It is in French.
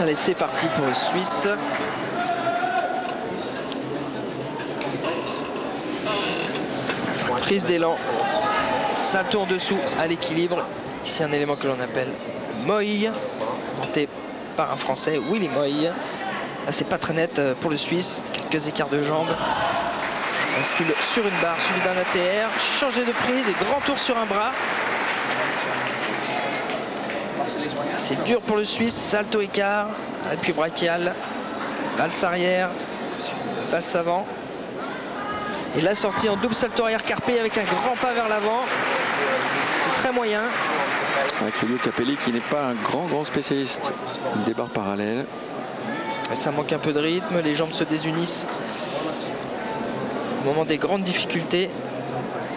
Allez, c'est parti pour le Suisse. Prise d'élan. Salto en dessous à l'équilibre. Ici un élément que l'on appelle Moy, monté par un Français, Willy Moy. Là, c'est pas très net euh, pour le Suisse. Quelques écarts de jambes. Bascule sur une barre suivi d'un ATR. Changer de prise et grand tour sur un bras. C'est dur pour le Suisse. Salto écart. Appui brachial. Valse arrière. Valse avant. Et la sortie en double salto arrière carpé avec un grand pas vers l'avant. C'est très moyen. Avec Lelio Capelli qui n'est pas un grand grand spécialiste des barres parallèles. Ça manque un peu de rythme, les jambes se désunissent. Au moment des grandes difficultés,